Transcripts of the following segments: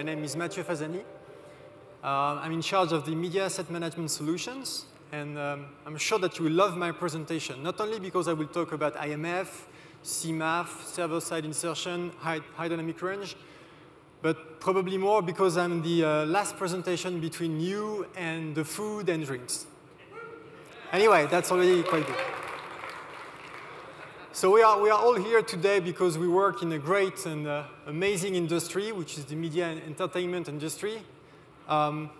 My name is Matthieu Fasani. Uh, I'm in charge of the media asset management solutions, and um, I'm sure that you will love my presentation, not only because I will talk about IMF, CMAF, server-side insertion, high, high, dynamic range, but probably more because I'm the uh, last presentation between you and the food and drinks. Anyway, that's already quite good. So we are, we are all here today because we work in a great and uh, amazing industry, which is the media and entertainment industry. Um,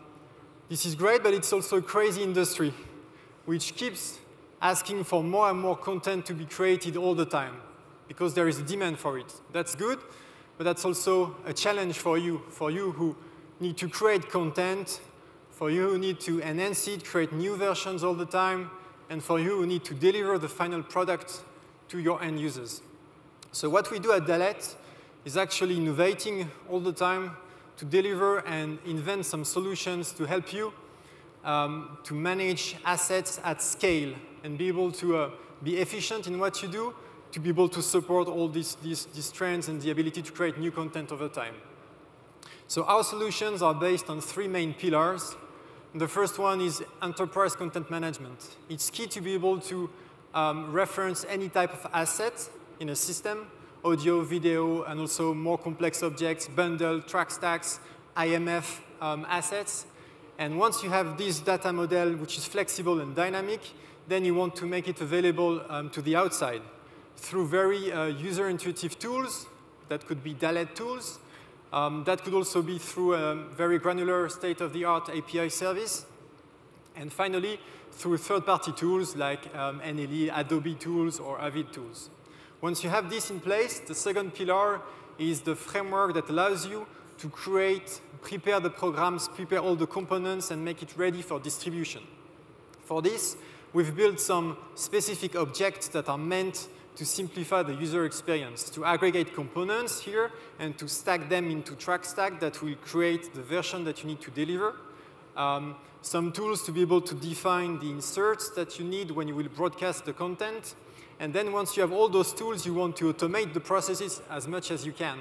this is great, but it's also a crazy industry, which keeps asking for more and more content to be created all the time because there is a demand for it. That's good, but that's also a challenge for you, for you who need to create content, for you who need to enhance it, create new versions all the time, and for you who need to deliver the final product to your end users. So what we do at Dalet is actually innovating all the time to deliver and invent some solutions to help you um, to manage assets at scale and be able to uh, be efficient in what you do to be able to support all these, these, these trends and the ability to create new content over time. So our solutions are based on three main pillars. The first one is enterprise content management. It's key to be able to um, reference any type of asset in a system, audio, video, and also more complex objects, bundle, track stacks, IMF um, assets. And once you have this data model, which is flexible and dynamic, then you want to make it available um, to the outside through very uh, user-intuitive tools. That could be Dalet tools. Um, that could also be through a very granular state-of-the-art API service. And finally, through third-party tools like um, NLE, Adobe tools, or Avid tools. Once you have this in place, the second pillar is the framework that allows you to create, prepare the programs, prepare all the components, and make it ready for distribution. For this, we've built some specific objects that are meant to simplify the user experience, to aggregate components here and to stack them into track stack that will create the version that you need to deliver. Um, some tools to be able to define the inserts that you need when you will broadcast the content. And then once you have all those tools, you want to automate the processes as much as you can.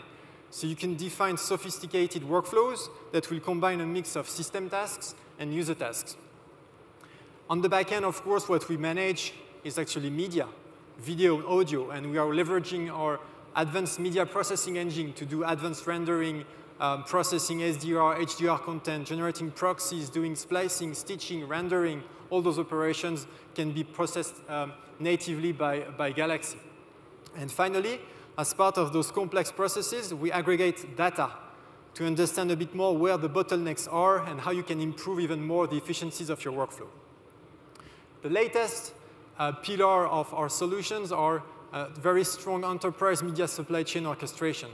So you can define sophisticated workflows that will combine a mix of system tasks and user tasks. On the back end, of course, what we manage is actually media video and audio, and we are leveraging our advanced media processing engine to do advanced rendering, um, processing SDR, HDR content, generating proxies, doing splicing, stitching, rendering, all those operations can be processed um, natively by, by Galaxy. And finally, as part of those complex processes, we aggregate data to understand a bit more where the bottlenecks are and how you can improve even more the efficiencies of your workflow. The latest uh, pillar of our solutions are uh, very strong enterprise media supply chain orchestration.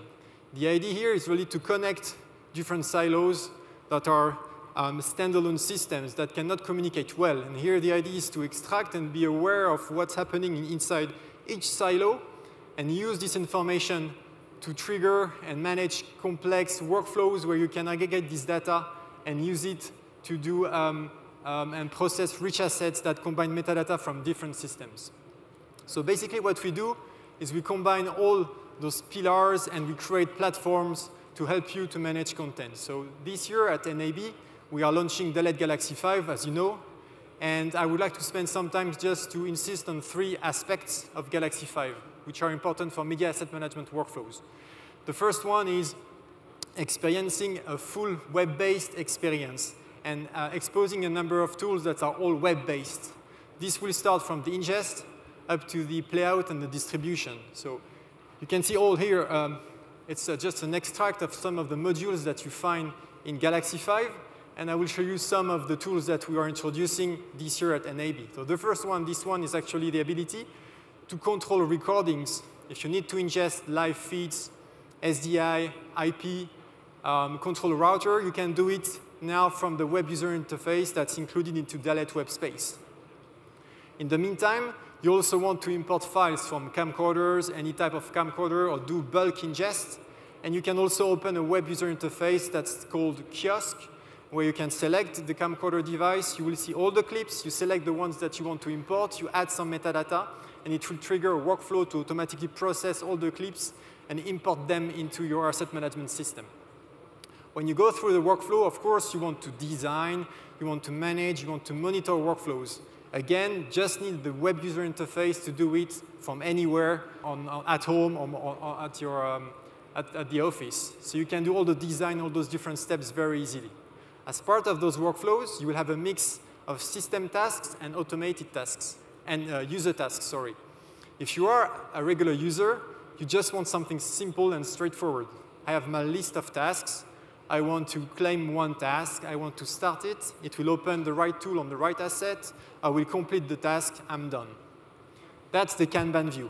The idea here is really to connect different silos that are um, standalone systems that cannot communicate well. And here the idea is to extract and be aware of what's happening inside each silo and use this information to trigger and manage complex workflows where you can aggregate this data and use it to do um, um, and process rich assets that combine metadata from different systems. So basically what we do is we combine all those pillars and we create platforms to help you to manage content. So this year at NAB, we are launching Dalet Galaxy 5, as you know, and I would like to spend some time just to insist on three aspects of Galaxy 5, which are important for media asset management workflows. The first one is experiencing a full web-based experience and uh, exposing a number of tools that are all web-based. This will start from the ingest up to the playout and the distribution. So you can see all here, um, it's uh, just an extract of some of the modules that you find in Galaxy 5, and I will show you some of the tools that we are introducing this year at NAB. So the first one, this one is actually the ability to control recordings. If you need to ingest live feeds, SDI, IP, um, control router, you can do it now from the web user interface that's included into Dalet Web Space. In the meantime, you also want to import files from camcorders, any type of camcorder, or do bulk ingest. And you can also open a web user interface that's called Kiosk, where you can select the camcorder device. You will see all the clips. You select the ones that you want to import. You add some metadata, and it will trigger a workflow to automatically process all the clips and import them into your asset management system. when you go through the workflow, of course, you want to design, you want to manage, you want to monitor workflows. Again, just need the web user interface to do it from anywhere on, on at home or, or, or at, your, um, at, at the office. So you can do all the design, all those different steps very easily. As part of those workflows, you will have a mix of system tasks and automated tasks, and uh, user tasks, sorry. If you are a regular user, you just want something simple and straightforward. I have my list of tasks. I want to claim one task. I want to start it. It will open the right tool on the right asset. I will complete the task. I'm done. That's the Kanban view.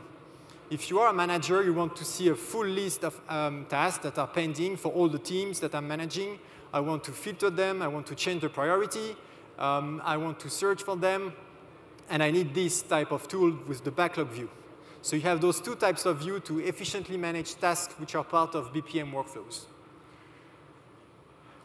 If you are a manager, you want to see a full list of um, tasks that are pending for all the teams that I'm managing. I want to filter them. I want to change the priority. Um, I want to search for them. And I need this type of tool with the backlog view. So you have those two types of view to efficiently manage tasks which are part of BPM workflows.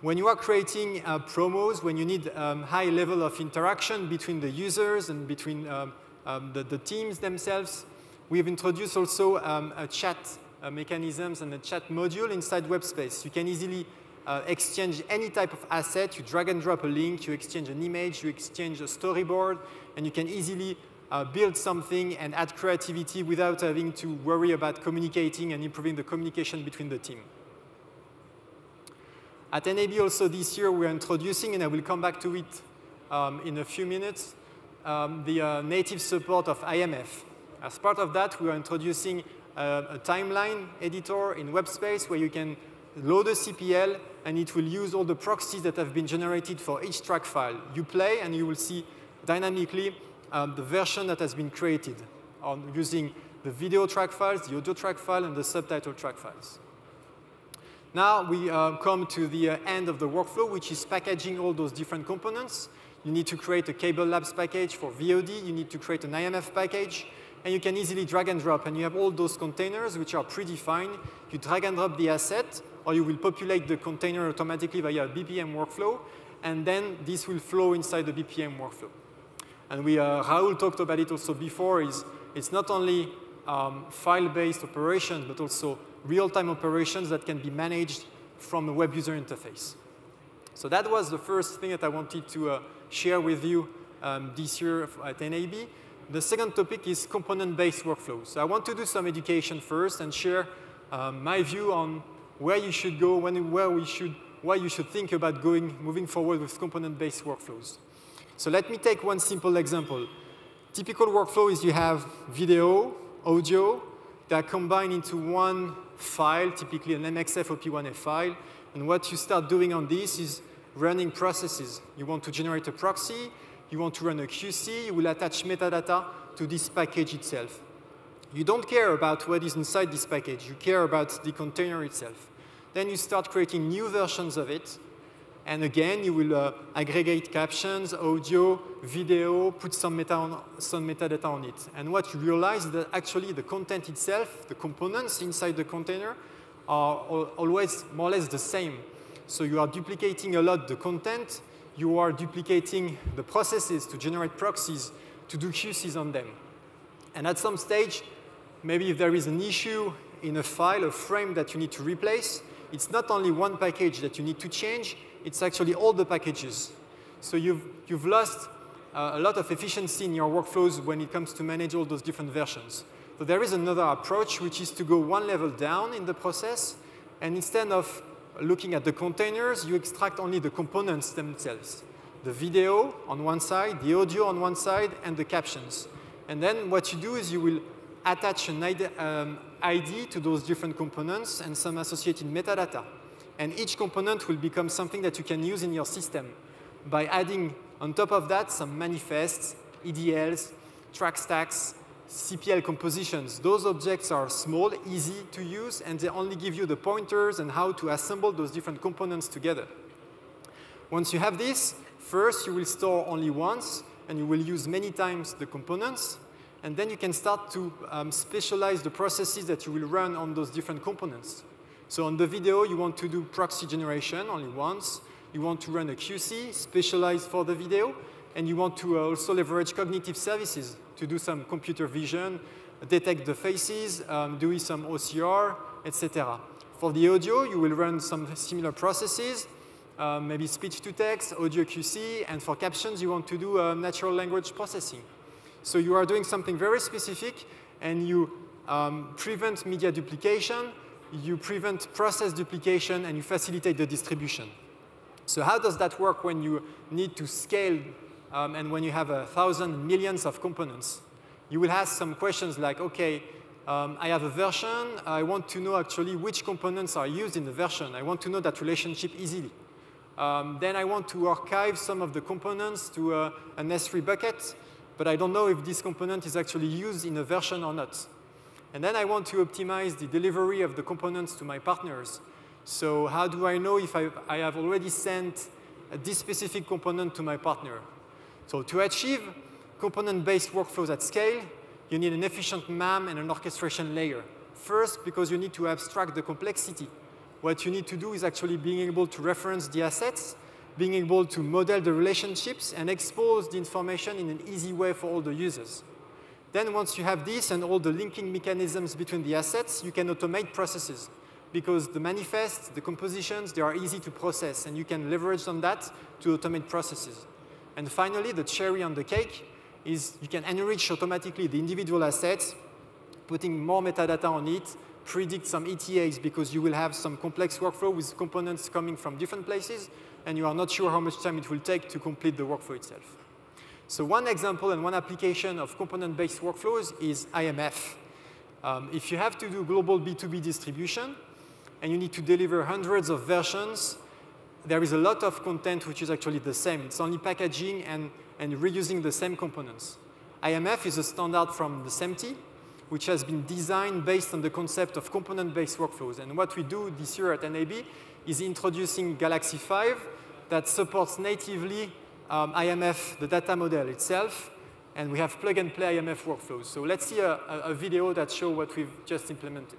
When you are creating uh, promos, when you need um, high level of interaction between the users and between um, um, the, the, teams themselves, we have introduced also um, a chat uh, mechanisms and a chat module inside WebSpace. You can easily uh, exchange any type of asset. You drag and drop a link, you exchange an image, you exchange a storyboard, and you can easily uh, build something and add creativity without having to worry about communicating and improving the communication between the team. At NAB also this year, we're introducing, and I will come back to it um, in a few minutes, um, the uh, native support of IMF. As part of that, we are introducing uh, a timeline editor in WebSpace where you can load a CPL, and it will use all the proxies that have been generated for each track file. You play, and you will see dynamically um, the version that has been created on using the video track files, the audio track file, and the subtitle track files. Now we uh, come to the uh, end of the workflow, which is packaging all those different components. You need to create a CableLabs package for VOD. You need to create an IMF package. And you can easily drag and drop. And you have all those containers, which are predefined. You drag and drop the asset, or you will populate the container automatically via a BPM workflow. And then this will flow inside the BPM workflow. And we, uh, Raul talked about it also before, is it's not only um, file-based operations, but also real-time operations that can be managed from a web user interface. So that was the first thing that I wanted to uh, share with you um, this year at NAB. The second topic is component-based workflows. So I want to do some education first and share um, my view on where you should go, when, where we should, why you should think about going, moving forward with component-based workflows. So let me take one simple example. Typical workflow is you have video, audio, that are combined into one file, typically an MXF or P1F file. And what you start doing on this is running processes. You want to generate a proxy, you want to run a QC, you will attach metadata to this package itself. You don't care about what is inside this package, you care about the container itself. Then you start creating new versions of it, and again, you will uh, aggregate captions, audio, video, put some, meta on, some metadata on it. And what you realize is that actually the content itself, the components inside the container, are always more or less the same. So you are duplicating a lot the content, you are duplicating the processes to generate proxies to do QCs on them. And at some stage, maybe if there is an issue in a file, a frame that you need to replace, it's not only one package that you need to change, it's actually all the packages. So you've, you've lost uh, a lot of efficiency in your workflows when it comes to manage all those different versions. So there is another approach, which is to go one level down in the process, and instead of looking at the containers, you extract only the components themselves. The video on one side, the audio on one side, and the captions. And then what you do is you will attach an ID, um, ID to those different components and some associated metadata. And each component will become something that you can use in your system by adding on top of that some manifests, EDLs, track stacks, CPL compositions. Those objects are small, easy to use, and they only give you the pointers and how to assemble those different components together. Once you have this, first you will store only once, and you will use many times the components, and then you can start to um, specialize the processes that you will run on those different components. So on the video, you want to do proxy generation only once. You want to run a QC specialized for the video. And you want to uh, also leverage cognitive services to do some computer vision, detect the faces, um, do some OCR, etc. For the audio, you will run some similar processes, um, maybe speech to text, audio QC, and for captions, you want to do uh, natural language processing. So you are doing something very specific, and you um, prevent media duplication, you prevent process duplication, and you facilitate the distribution. So how does that work when you need to scale um, and when you have a thousand millions of components? You will ask some questions like, OK, um, I have a version. I want to know actually which components are used in the version. I want to know that relationship easily. Um, then I want to archive some of the components to uh, an S3 bucket, but I don't know if this component is actually used in a version or not. And then I want to optimize the delivery of the components to my partners. So how do I know if I, I have already sent this specific component to my partner? So to achieve component-based workflows at scale, you need an efficient MAM and an orchestration layer. First, because you need to abstract the complexity. What you need to do is actually being able to reference the assets, being able to model the relationships, and expose the information in an easy way for all the users. Then once you have this and all the linking mechanisms between the assets, you can automate processes because the manifests, the compositions, they are easy to process, and you can leverage on that to automate processes. And finally, the cherry on the cake is you can enrich automatically the individual assets, putting more metadata on it, predict some ETAs because you will have some complex workflow with components coming from different places, and you are not sure how much time it will take to complete the workflow itself. So one example and one application of component-based workflows is IMF. Um, if you have to do global B2B distribution, and you need to deliver hundreds of versions, there is a lot of content which is actually the same. It's only packaging and, and reusing the same components. IMF is a standard from the SMPTE, which has been designed based on the concept of component-based workflows. And what we do this year at NAB is introducing Galaxy 5 that supports natively um, IMF, the data model itself, and we have plug-and-play IMF workflows. So let's see a, a video that shows what we've just implemented.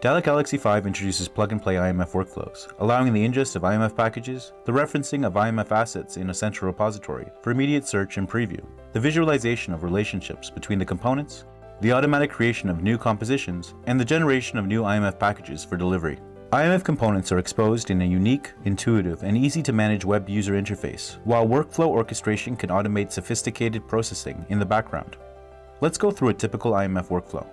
Dalet Galaxy 5 introduces plug-and-play IMF workflows, allowing the ingest of IMF packages, the referencing of IMF assets in a central repository for immediate search and preview, the visualization of relationships between the components, the automatic creation of new compositions, and the generation of new IMF packages for delivery. IMF components are exposed in a unique, intuitive, and easy-to-manage web user interface, while workflow orchestration can automate sophisticated processing in the background. Let's go through a typical IMF workflow.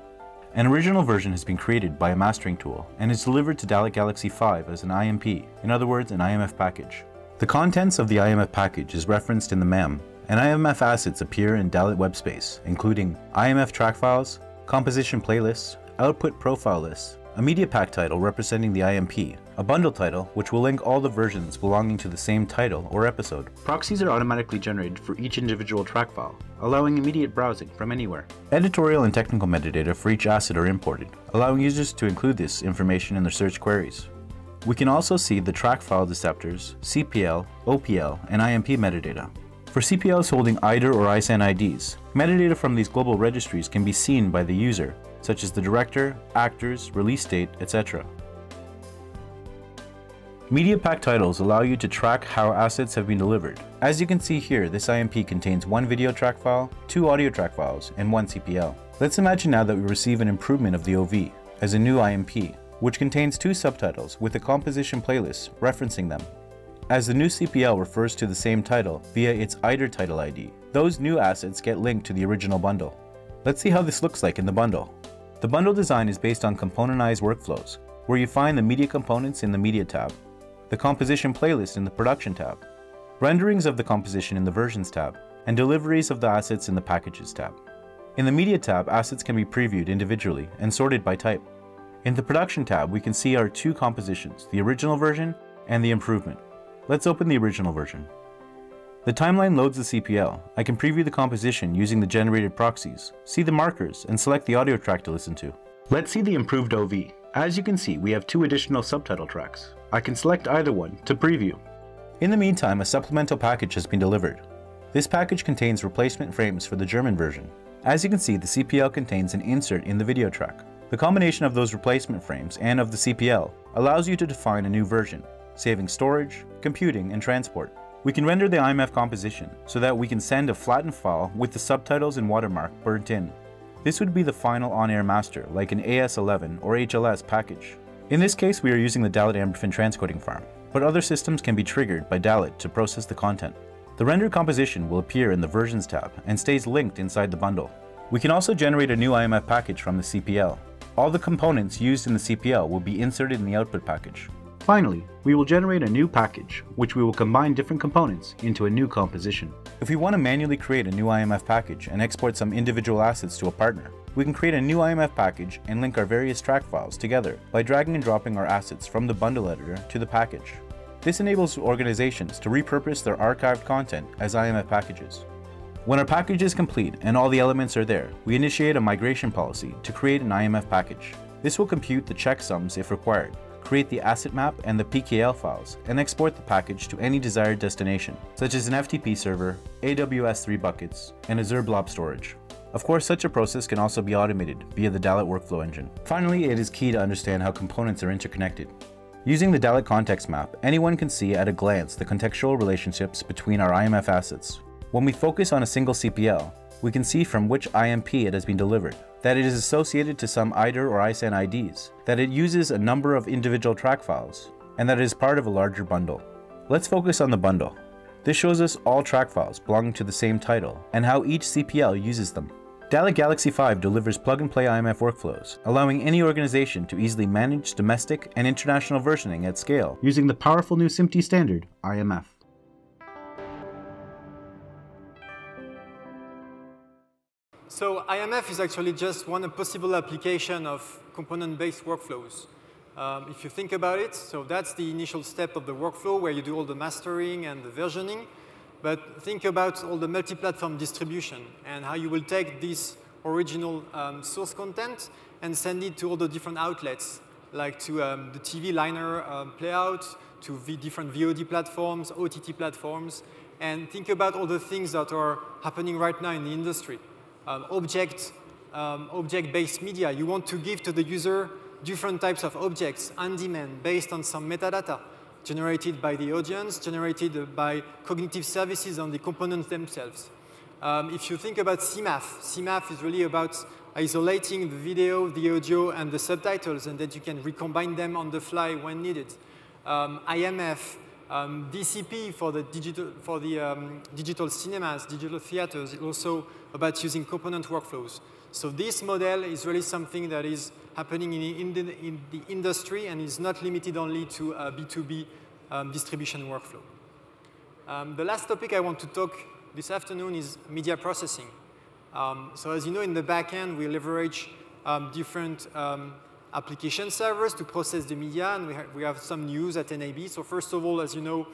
An original version has been created by a mastering tool and is delivered to Dalet Galaxy 5 as an IMP, in other words an IMF package. The contents of the IMF package is referenced in the MAM, and IMF assets appear in Dalet web space, including IMF track files, composition playlists, output profile lists, a media pack title representing the IMP, a bundle title which will link all the versions belonging to the same title or episode. Proxies are automatically generated for each individual track file, allowing immediate browsing from anywhere. Editorial and technical metadata for each asset are imported, allowing users to include this information in their search queries. We can also see the track file descriptors, CPL, OPL, and IMP metadata. For CPLs holding EIDR or ISAN IDs, metadata from these global registries can be seen by the user such as the director, actors, release date, etc. Media pack titles allow you to track how assets have been delivered. As you can see here, this IMP contains one video track file, two audio track files, and one CPL. Let's imagine now that we receive an improvement of the OV as a new IMP, which contains two subtitles with a composition playlist referencing them. As the new CPL refers to the same title via its EIDR title ID, those new assets get linked to the original bundle. Let's see how this looks like in the bundle. The bundle design is based on componentized workflows, where you find the media components in the Media tab, the composition playlist in the Production tab, renderings of the composition in the Versions tab, and deliveries of the assets in the Packages tab. In the Media tab, assets can be previewed individually and sorted by type. In the Production tab, we can see our two compositions, the original version and the improvement. Let's open the original version. The timeline loads the CPL. I can preview the composition using the generated proxies, see the markers, and select the audio track to listen to. Let's see the improved OV. As you can see, we have two additional subtitle tracks. I can select either one to preview. In the meantime, a supplemental package has been delivered. This package contains replacement frames for the German version. As you can see, the CPL contains an insert in the video track. The combination of those replacement frames and of the CPL allows you to define a new version, saving storage, computing, and transport. We can render the IMF composition so that we can send a flattened file with the subtitles and watermark burnt in. This would be the final on-air master, like an AS11 or HLS package. In this case, we are using the Dalet Amberfin transcoding farm, but other systems can be triggered by Dalet to process the content. The rendered composition will appear in the Versions tab and stays linked inside the bundle. We can also generate a new IMF package from the CPL. All the components used in the CPL will be inserted in the output package. Finally, we will generate a new package, which we will combine different components into a new composition. If we want to manually create a new IMF package and export some individual assets to a partner, we can create a new IMF package and link our various track files together by dragging and dropping our assets from the bundle editor to the package. This enables organizations to repurpose their archived content as IMF packages. When our package is complete and all the elements are there, we initiate a migration policy to create an IMF package. This will compute the checksums if required, create the asset map and the PKL files, and export the package to any desired destination, such as an FTP server, AWS 3 buckets, and Azure Blob storage. Of course, such a process can also be automated via the Dalet workflow engine. Finally, it is key to understand how components are interconnected. Using the Dalet context map, anyone can see at a glance the contextual relationships between our IMF assets. When we focus on a single CPL, we can see from which IMP it has been delivered, that it is associated to some EIDR or ISAN IDs, that it uses a number of individual track files, and that it is part of a larger bundle. Let's focus on the bundle. This shows us all track files belonging to the same title, and how each CPL uses them. Dalet Galaxy 5 delivers plug-and-play IMF workflows, allowing any organization to easily manage domestic and international versioning at scale using the powerful new SMPTE standard, IMF. So IMF is actually just one possible application of component-based workflows. Um, if you think about it, so that's the initial step of the workflow where you do all the mastering and the versioning. But think about all the multi-platform distribution and how you will take this original um, source content and send it to all the different outlets, like to um, the TV liner um, playout, to the different VOD platforms, OTT platforms, and think about all the things that are happening right now in the industry um, object, um, object-based media. You want to give to the user different types of objects on demand based on some metadata generated by the audience, generated by cognitive services on the components themselves. Um, if you think about CMAF, CMAF is really about isolating the video, the audio, and the subtitles, and that you can recombine them on the fly when needed. Um, IMF, um, DCP for the digital, for the, um, digital cinemas, digital theaters, is also about using component workflows. So this model is really something that is happening in, the, in the, industry and is not limited only to uh, B2B um, distribution workflow. Um, the last topic I want to talk this afternoon is media processing. Um, so as you know, in the back end, we leverage um, different application servers to process the media, and we, ha we have some news at NAB. So first of all, as you know,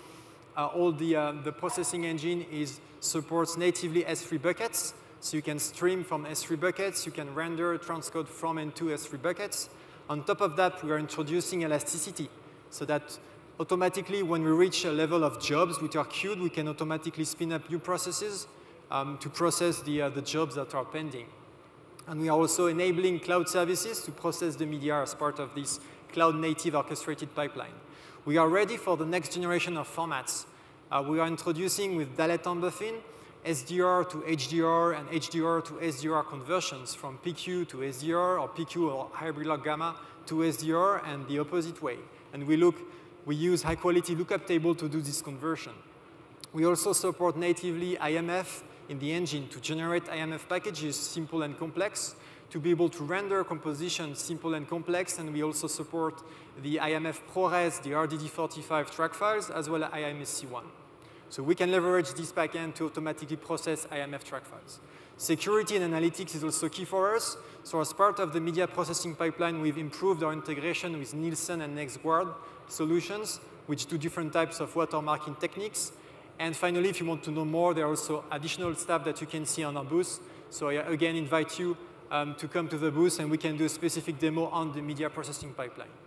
uh, all the, uh, the processing engine is supports natively S3 buckets. So you can stream from S3 buckets, you can render transcode from and to S3 buckets. On top of that, we are introducing elasticity so that automatically when we reach a level of jobs which are queued, we can automatically spin up new processes um, to process the, uh, the jobs that are pending. And we are also enabling cloud services to process the media as part of this cloud-native orchestrated pipeline. We are ready for the next generation of formats. Uh, we are introducing with Dalet Amberfin SDR to HDR and HDR to SDR conversions from PQ to SDR or PQ or hybrid log gamma to SDR and the opposite way. And we look, we use high quality lookup table to do this conversion. We also support natively IMF in the engine to generate IMF packages simple and complex, to be able to render compositions simple and complex, and we also support the IMF ProRes, the RDD45 track files, as well as IMSC1. So we can leverage this backend to automatically process IMF track files. Security and analytics is also key for us. So as part of the media processing pipeline, we've improved our integration with Nielsen and NexGuard solutions, which do different types of watermarking techniques. And finally, if you want to know more, there are also additional stuff that you can see on our booth. So I again invite you um, to come to the booth and we can do a specific demo on the media processing pipeline.